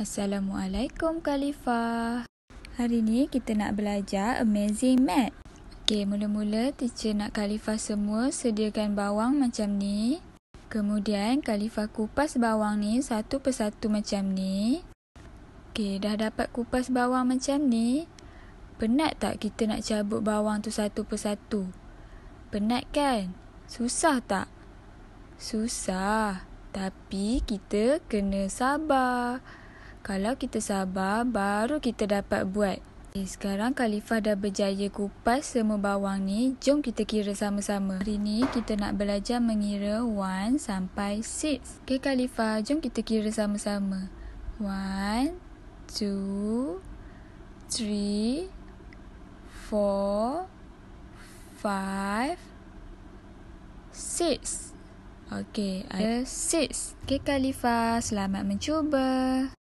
Assalamualaikum Khalifah. Hari ni kita nak belajar Amazing Math. Okey, mula-mula teacher nak Khalifah semua sediakan bawang macam ni. Kemudian Khalifah kupas bawang ni satu persatu macam ni. Okey, dah dapat kupas bawang macam ni. Penat tak kita nak cabut bawang tu satu persatu? Penat kan? Susah tak? Susah. Tapi kita kena sabar. Kalau kita sabar, baru kita dapat buat. Okay, sekarang Khalifah dah berjaya kupas semua bawang ni. Jom kita kira sama-sama. Hari ni kita nak belajar mengira 1 sampai 6. Okay Khalifah, jom kita kira sama-sama. 1, 2, 3, 4, 5, 6. Okay, ada 6. Okay Khalifah, selamat mencuba.